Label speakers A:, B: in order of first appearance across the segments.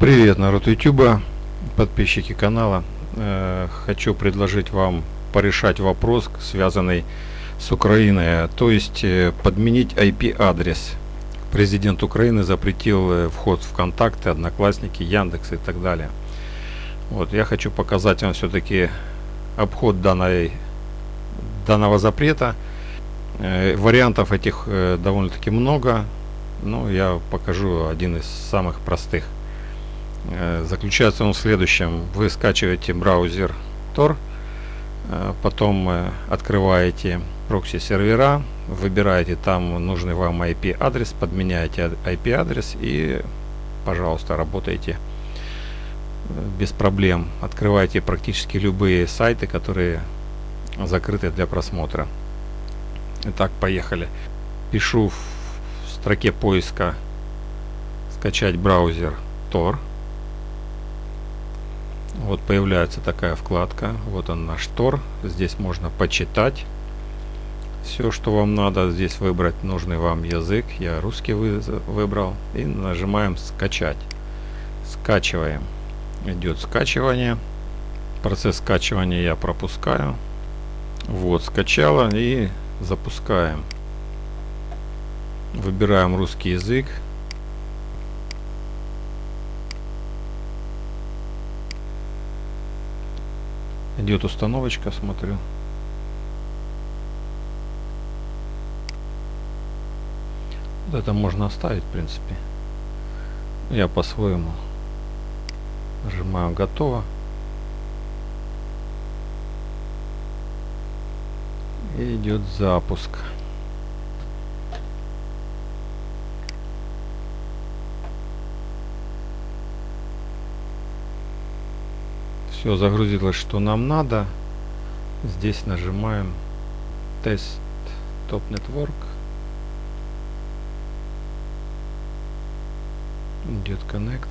A: Привет, народ YouTube, подписчики канала. Э, хочу предложить вам порешать вопрос, связанный с Украиной, то есть э, подменить IP-адрес. Президент Украины запретил э, вход в контакты, Одноклассники, Яндекс и так далее. Вот, я хочу показать вам все-таки обход данной, данного запрета. Вариантов этих довольно-таки много, но я покажу один из самых простых. Э, заключается он в следующем. Вы скачиваете браузер Tor, э, потом э, открываете прокси сервера, выбираете там нужный вам IP адрес, подменяете IP адрес и, пожалуйста, работаете без проблем. Открывайте практически любые сайты, которые закрыты для просмотра. Итак, поехали. Пишу в строке поиска скачать браузер Tor. Вот появляется такая вкладка. Вот он наш Тор. Здесь можно почитать все, что вам надо. Здесь выбрать нужный вам язык. Я русский вы, выбрал. И нажимаем скачать. Скачиваем. Идет скачивание. Процесс скачивания я пропускаю. Вот, скачала и запускаем. Выбираем русский язык. Идет установочка, смотрю. Вот это можно оставить, в принципе. Я по-своему нажимаю готово. И идет запуск. Все загрузилось, что нам надо. Здесь нажимаем тест топ network. Идет connect.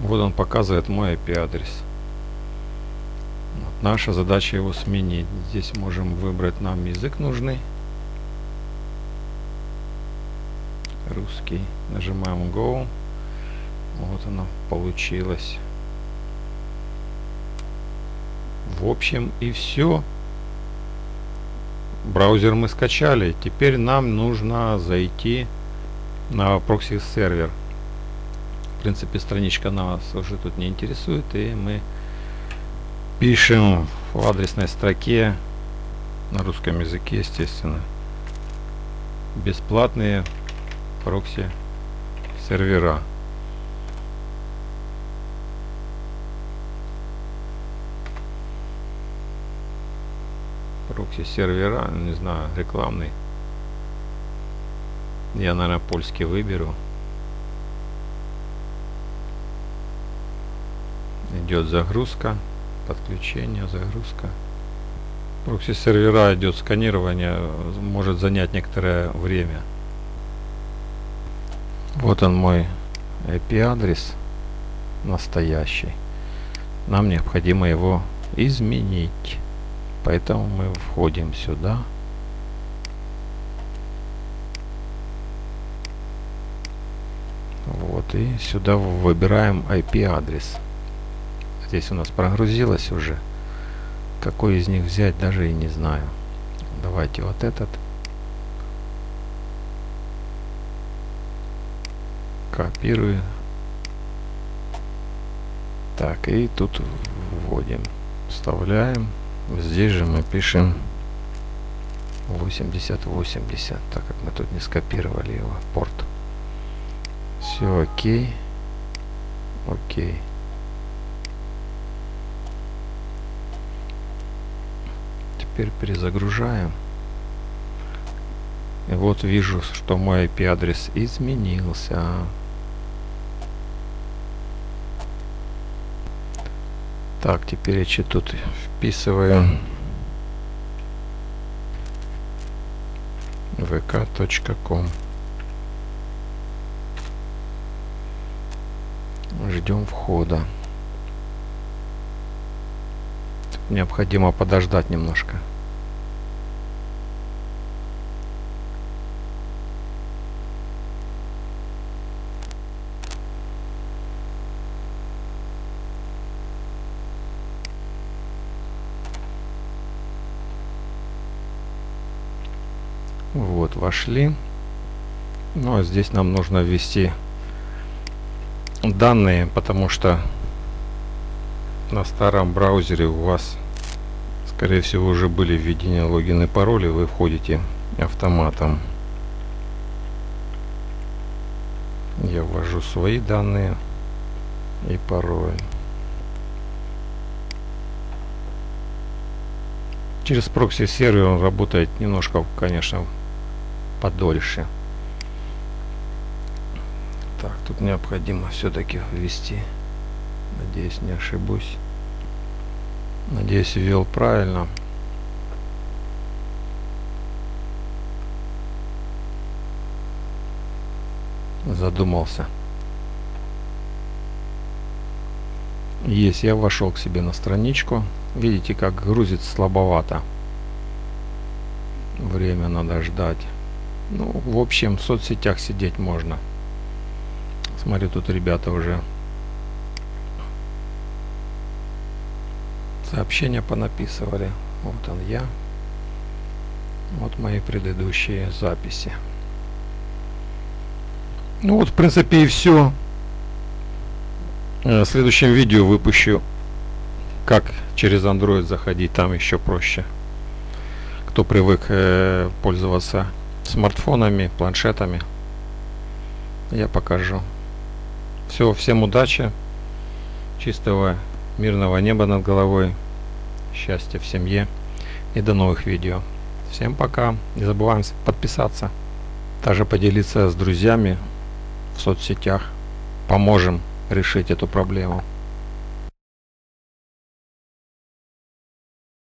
A: Вот он показывает мой IP адрес. Наша задача его сменить. Здесь можем выбрать нам язык нужный. Русский. Нажимаем Go. Вот оно получилось. В общем и все. Браузер мы скачали. Теперь нам нужно зайти на прокси сервер. В принципе, страничка нас уже тут не интересует, и мы пишем в адресной строке на русском языке, естественно, бесплатные прокси сервера. Прокси сервера, не знаю, рекламный. Я, наверное, польский выберу. Идет загрузка подключение, загрузка. Прокси сервера идет сканирование, может занять некоторое время. Вот он мой IP адрес настоящий. Нам необходимо его изменить. Поэтому мы входим сюда. Вот и сюда выбираем IP адрес. Здесь у нас прогрузилось уже. Какой из них взять, даже и не знаю. Давайте вот этот. Копирую. Так, и тут вводим. Вставляем. Здесь же мы пишем 8080, так как мы тут не скопировали его порт. Все окей. Окей. Теперь перезагружаем. И вот вижу, что мой IP-адрес изменился. Так, теперь я тут вписываю vk.com Ждем входа. Необходимо подождать немножко. Вот, вошли. Ну, а здесь нам нужно ввести данные, потому что на старом браузере у вас, скорее всего, уже были введены логин и пароли, вы входите автоматом. Я ввожу свои данные и пароль. Через прокси сервер он работает немножко, конечно, подольше. Так, тут необходимо все-таки ввести. Надеюсь, не ошибусь. Надеюсь, ввел правильно. Задумался. Есть, я вошел к себе на страничку. Видите, как грузит слабовато. Время надо ждать. Ну, в общем, в соцсетях сидеть можно. Смотрю, тут ребята уже сообщения понаписывали. Вот он я. Вот мои предыдущие записи. Ну вот, в принципе, и все. Э, в следующем видео выпущу, как через Android заходить, там еще проще. Кто привык э, пользоваться смартфонами, планшетами, я покажу. Все, всем удачи, чистого мирного неба над головой, счастья в семье и до новых видео. Всем пока, не забываем подписаться, также поделиться с друзьями в соцсетях, поможем решить эту проблему.